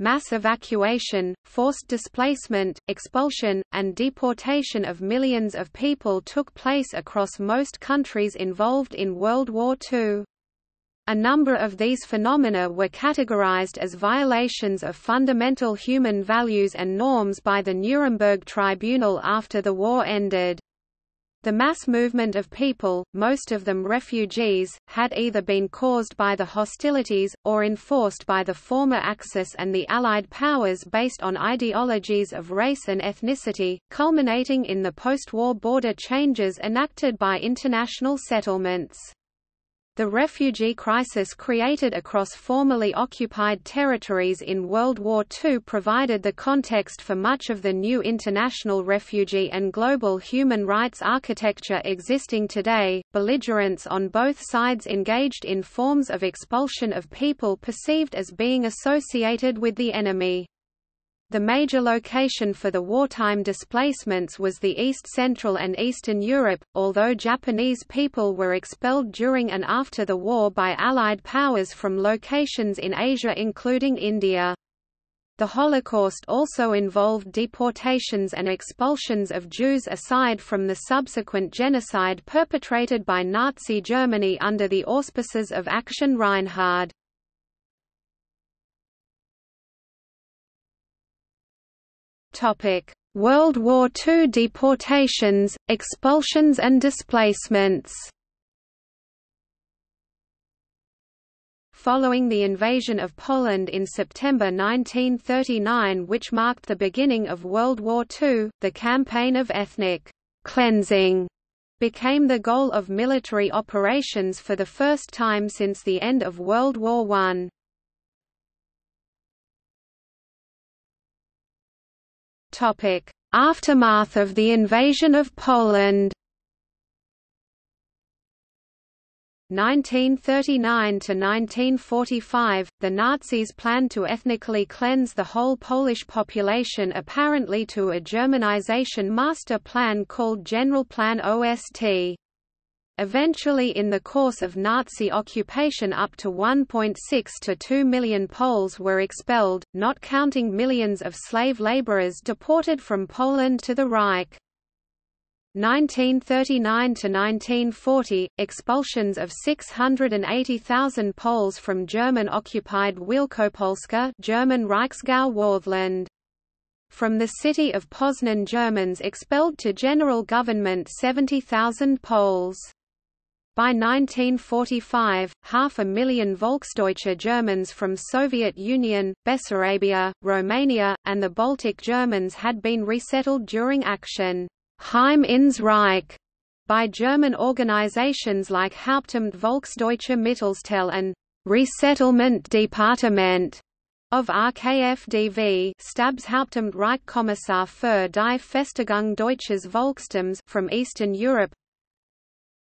mass evacuation, forced displacement, expulsion, and deportation of millions of people took place across most countries involved in World War II. A number of these phenomena were categorized as violations of fundamental human values and norms by the Nuremberg Tribunal after the war ended. The mass movement of people, most of them refugees, had either been caused by the hostilities, or enforced by the former Axis and the Allied powers based on ideologies of race and ethnicity, culminating in the post-war border changes enacted by international settlements. The refugee crisis created across formerly occupied territories in World War II provided the context for much of the new international refugee and global human rights architecture existing today. Belligerents on both sides engaged in forms of expulsion of people perceived as being associated with the enemy. The major location for the wartime displacements was the East Central and Eastern Europe, although Japanese people were expelled during and after the war by Allied powers from locations in Asia including India. The Holocaust also involved deportations and expulsions of Jews aside from the subsequent genocide perpetrated by Nazi Germany under the auspices of Action Reinhard. World War II deportations, expulsions and displacements Following the invasion of Poland in September 1939 which marked the beginning of World War II, the campaign of ethnic cleansing became the goal of military operations for the first time since the end of World War I. Topic: Aftermath of the invasion of Poland. 1939 to 1945, the Nazis planned to ethnically cleanse the whole Polish population apparently to a Germanization master plan called General Plan OST. Eventually in the course of Nazi occupation up to 1.6 to 2 million Poles were expelled, not counting millions of slave laborers deported from Poland to the Reich. 1939 to 1940 expulsions of 680,000 Poles from German-occupied Wielkopolska German Reichsgau Wartheland. From the city of Poznan Germans expelled to general government 70,000 Poles. By 1945, half a million Volksdeutsche Germans from Soviet Union, Bessarabia, Romania, and the Baltic Germans had been resettled during Action Heim ins Reich by German organizations like Hauptamt Volksdeutsche Mittelstelle and Resettlement Departement of RKFDV Stabshauptamt Reichskommissar für die Festigung Deutsches Volkstums from Eastern Europe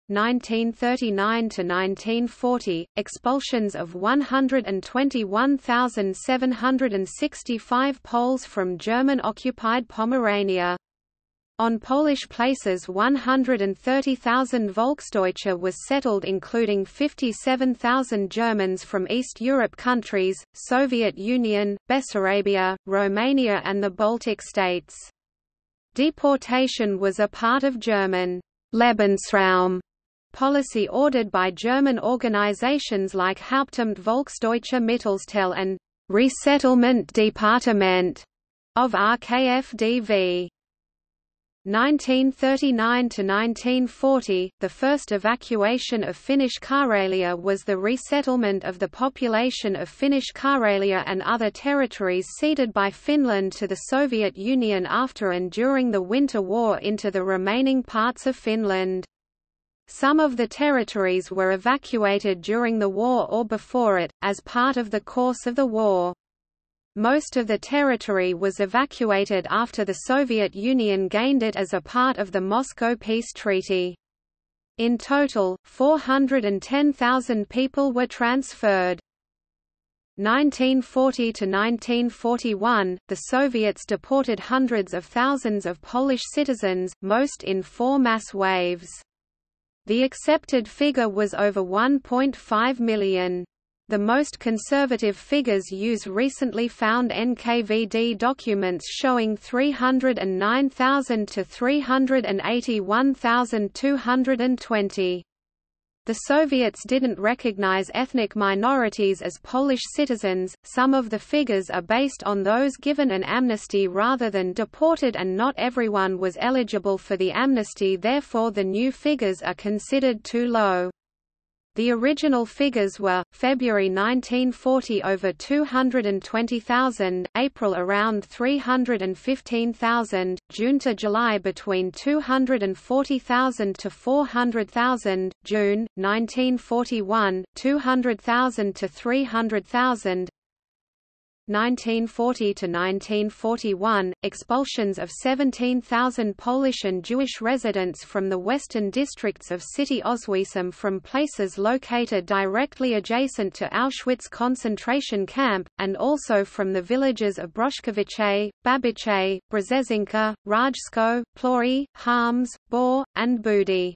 1939 to 1940, expulsions of 121,765 Poles from German-occupied Pomerania. On Polish places 130,000 Volksdeutsche was settled including 57,000 Germans from East Europe countries, Soviet Union, Bessarabia, Romania and the Baltic states. Deportation was a part of German Lebensraum policy ordered by German organizations like Hauptamt Volksdeutsche Mittelstelle and Resettlement Departement of RKFDV. 1939–1940, the first evacuation of Finnish Karelia was the resettlement of the population of Finnish Karelia and other territories ceded by Finland to the Soviet Union after and during the Winter War into the remaining parts of Finland. Some of the territories were evacuated during the war or before it, as part of the course of the war. Most of the territory was evacuated after the Soviet Union gained it as a part of the Moscow Peace Treaty. In total, 410,000 people were transferred. 1940 to 1941, the Soviets deported hundreds of thousands of Polish citizens, most in four mass waves. The accepted figure was over 1.5 million. The most conservative figures use recently found NKVD documents showing 309,000 to 381,220. The Soviets didn't recognize ethnic minorities as Polish citizens. Some of the figures are based on those given an amnesty rather than deported, and not everyone was eligible for the amnesty, therefore, the new figures are considered too low. The original figures were, February 1940 over 220,000, April around 315,000, June to July between 240,000 to 400,000, June, 1941, 200,000 to 300,000, 1940 to 1941, expulsions of 17,000 Polish and Jewish residents from the western districts of city Oswiecim from places located directly adjacent to Auschwitz concentration camp, and also from the villages of Broszkowice, Babice, Brzezinka, Rajsko, Plory, Harms, Bor, and Budy.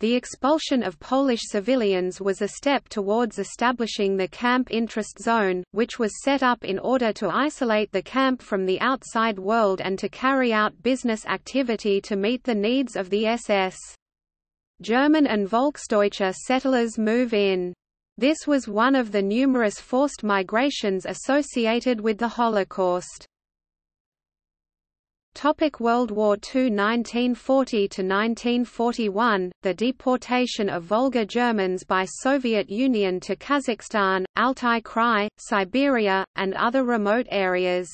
The expulsion of Polish civilians was a step towards establishing the Camp Interest Zone, which was set up in order to isolate the camp from the outside world and to carry out business activity to meet the needs of the SS. German and Volksdeutsche settlers move in. This was one of the numerous forced migrations associated with the Holocaust. Topic World War II 1940–1941, the deportation of Volga Germans by Soviet Union to Kazakhstan, Altai Krai, Siberia, and other remote areas.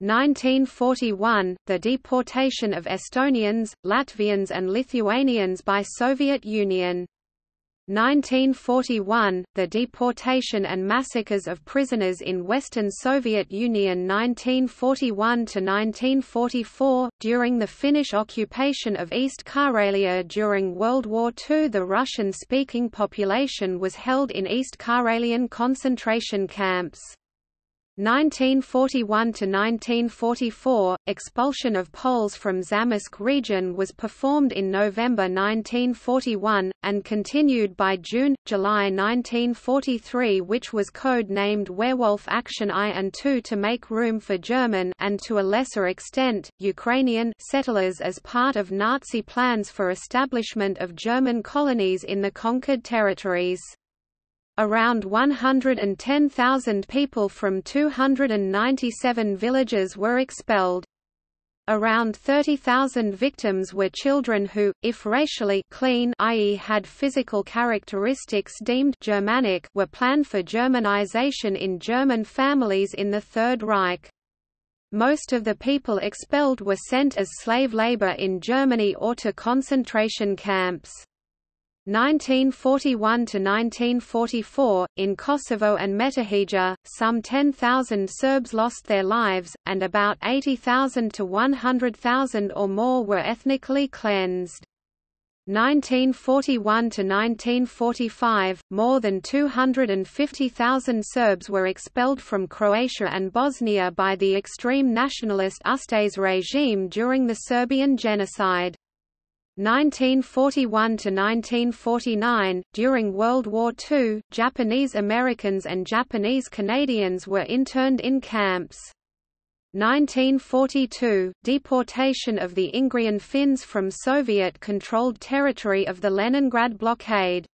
1941, the deportation of Estonians, Latvians and Lithuanians by Soviet Union. 1941, the deportation and massacres of prisoners in Western Soviet Union 1941–1944, during the Finnish occupation of East Karelia during World War II the Russian-speaking population was held in East Karelian concentration camps. 1941–1944, expulsion of Poles from Zamość region was performed in November 1941, and continued by June, July 1943 which was code-named Werewolf Action I and II to make room for German and to a lesser extent, Ukrainian settlers as part of Nazi plans for establishment of German colonies in the conquered territories. Around 110,000 people from 297 villages were expelled. Around 30,000 victims were children who, if racially clean i.e. had physical characteristics deemed Germanic were planned for Germanization in German families in the Third Reich. Most of the people expelled were sent as slave labor in Germany or to concentration camps. 1941 to 1944 in Kosovo and Metohija some 10,000 Serbs lost their lives and about 80,000 to 100,000 or more were ethnically cleansed. 1941 to 1945 more than 250,000 Serbs were expelled from Croatia and Bosnia by the extreme nationalist Ustaše regime during the Serbian genocide 1941 to 1949 during World War II Japanese Americans and Japanese Canadians were interned in camps. 1942 deportation of the Ingrian Finns from Soviet controlled territory of the Leningrad blockade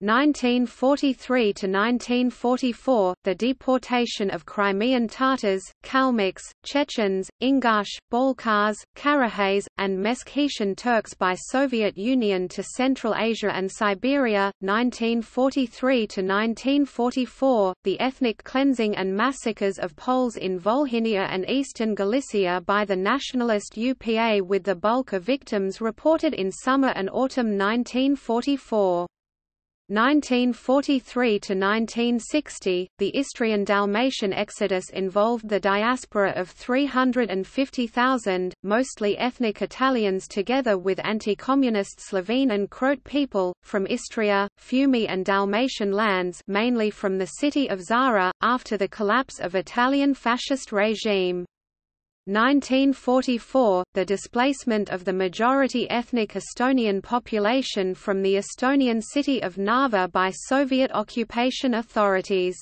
1943 to 1944, the deportation of Crimean Tatars, Kalmyks, Chechens, Ingush, Balkars, Karachais, and Meskhetian Turks by Soviet Union to Central Asia and Siberia. 1943 to 1944, the ethnic cleansing and massacres of Poles in Volhynia and eastern Galicia by the nationalist UPA, with the bulk of victims reported in summer and autumn 1944. 1943 to 1960, the Istrian-Dalmatian exodus involved the diaspora of 350,000, mostly ethnic Italians together with anti-communist Slovene and Croat people, from Istria, Fiume and Dalmatian lands mainly from the city of Zara, after the collapse of Italian fascist regime. 1944 – The displacement of the majority ethnic Estonian population from the Estonian city of Narva by Soviet occupation authorities.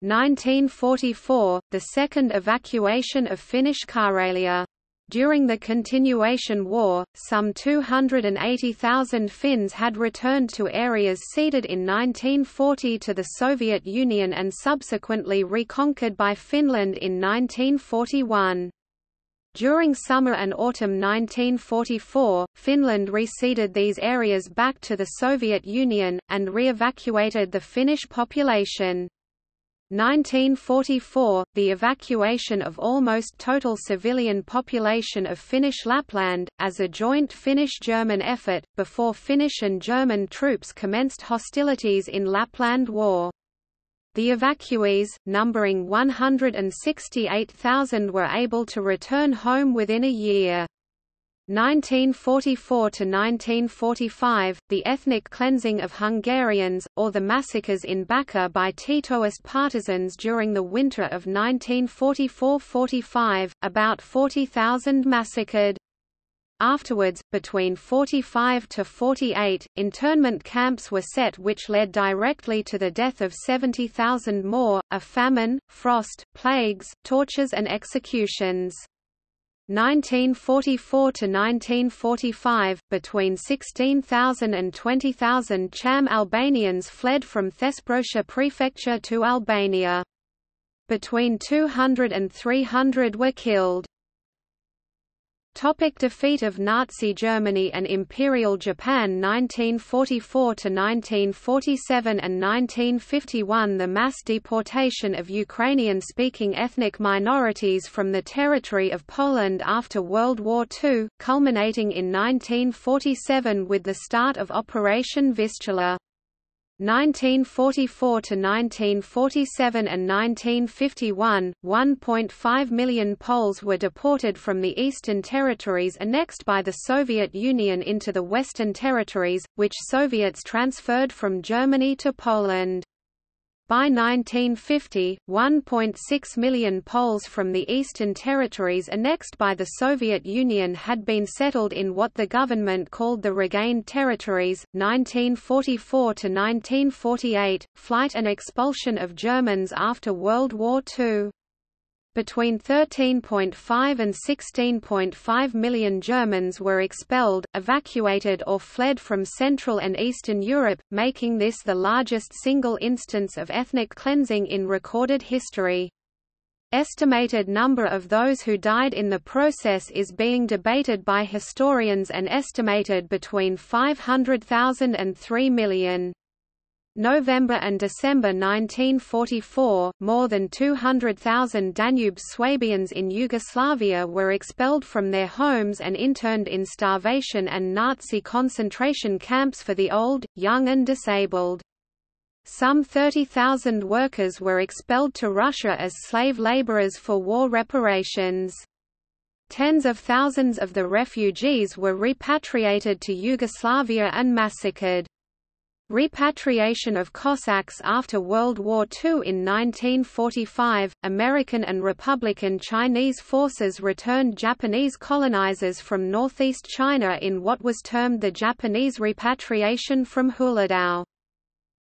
1944 – The second evacuation of Finnish Karelia. During the continuation war, some 280,000 Finns had returned to areas ceded in 1940 to the Soviet Union and subsequently reconquered by Finland in 1941. During summer and autumn 1944, Finland receded these areas back to the Soviet Union, and re-evacuated the Finnish population. 1944 – The evacuation of almost total civilian population of Finnish Lapland, as a joint Finnish-German effort, before Finnish and German troops commenced hostilities in Lapland War. The evacuees, numbering 168,000 were able to return home within a year. 1944 to 1945, the ethnic cleansing of Hungarians, or the massacres in Bačka by Titoist partisans during the winter of 1944–45, about 40,000 massacred. Afterwards, between 45 to 48, internment camps were set which led directly to the death of 70,000 more, a famine, frost, plagues, tortures and executions. 1944 to 1945, between 16,000 and 20,000 Cham Albanians fled from Thesprotia prefecture to Albania. Between 200 and 300 were killed. Topic defeat of Nazi Germany and Imperial Japan 1944–1947 and 1951 The mass deportation of Ukrainian-speaking ethnic minorities from the territory of Poland after World War II, culminating in 1947 with the start of Operation Vistula. 1944 to 1947 and 1951, 1.5 million Poles were deported from the Eastern Territories annexed by the Soviet Union into the Western Territories, which Soviets transferred from Germany to Poland. By 1950, 1.6 million Poles from the Eastern Territories annexed by the Soviet Union had been settled in what the government called the Regained Territories. 1944 to 1948, flight and expulsion of Germans after World War II. Between 13.5 and 16.5 million Germans were expelled, evacuated or fled from Central and Eastern Europe, making this the largest single instance of ethnic cleansing in recorded history. Estimated number of those who died in the process is being debated by historians and estimated between 500,000 and 3 million. November and December 1944, more than 200,000 Danube Swabians in Yugoslavia were expelled from their homes and interned in starvation and Nazi concentration camps for the old, young and disabled. Some 30,000 workers were expelled to Russia as slave laborers for war reparations. Tens of thousands of the refugees were repatriated to Yugoslavia and massacred. Repatriation of Cossacks after World War II In 1945, American and Republican Chinese forces returned Japanese colonizers from northeast China in what was termed the Japanese repatriation from Huludao.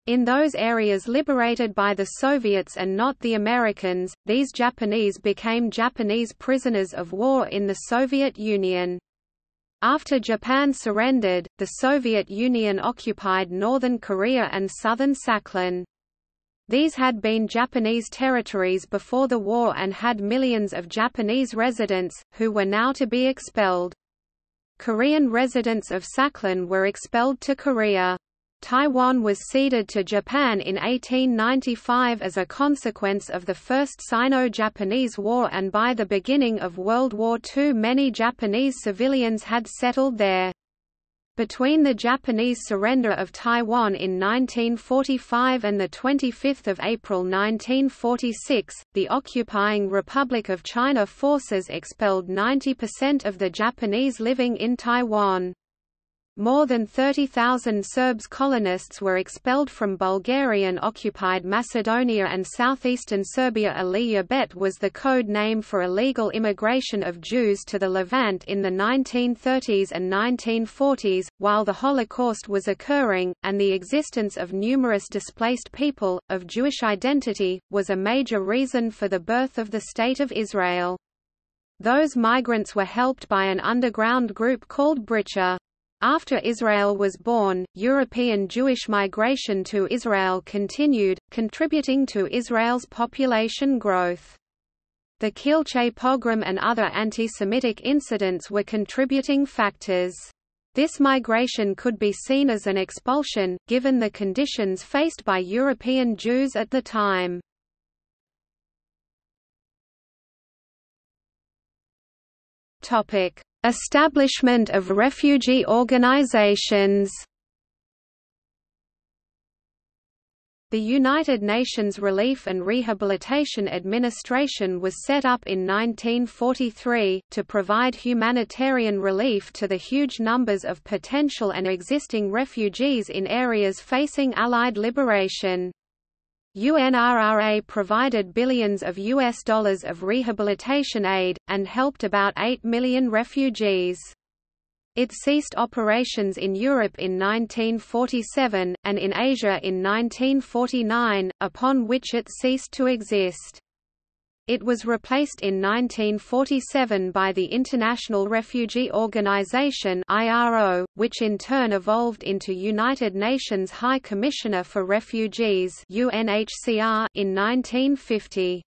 In those areas liberated by the Soviets and not the Americans, these Japanese became Japanese prisoners of war in the Soviet Union. After Japan surrendered, the Soviet Union occupied northern Korea and southern Sakhalin. These had been Japanese territories before the war and had millions of Japanese residents, who were now to be expelled. Korean residents of Sakhalin were expelled to Korea. Taiwan was ceded to Japan in 1895 as a consequence of the First Sino-Japanese War and by the beginning of World War II many Japanese civilians had settled there. Between the Japanese surrender of Taiwan in 1945 and 25 April 1946, the occupying Republic of China forces expelled 90% of the Japanese living in Taiwan. More than 30,000 Serbs colonists were expelled from Bulgarian-occupied Macedonia and southeastern Serbia Aliyah Bet was the code name for illegal immigration of Jews to the Levant in the 1930s and 1940s, while the Holocaust was occurring, and the existence of numerous displaced people, of Jewish identity, was a major reason for the birth of the State of Israel. Those migrants were helped by an underground group called Bricha. After Israel was born, European Jewish migration to Israel continued, contributing to Israel's population growth. The Kielce pogrom and other anti-Semitic incidents were contributing factors. This migration could be seen as an expulsion, given the conditions faced by European Jews at the time. Establishment of refugee organizations The United Nations Relief and Rehabilitation Administration was set up in 1943, to provide humanitarian relief to the huge numbers of potential and existing refugees in areas facing Allied liberation. UNRRA provided billions of US dollars of rehabilitation aid, and helped about 8 million refugees. It ceased operations in Europe in 1947, and in Asia in 1949, upon which it ceased to exist. It was replaced in 1947 by the International Refugee Organization (IRO), which in turn evolved into United Nations High Commissioner for Refugees (UNHCR) in 1950.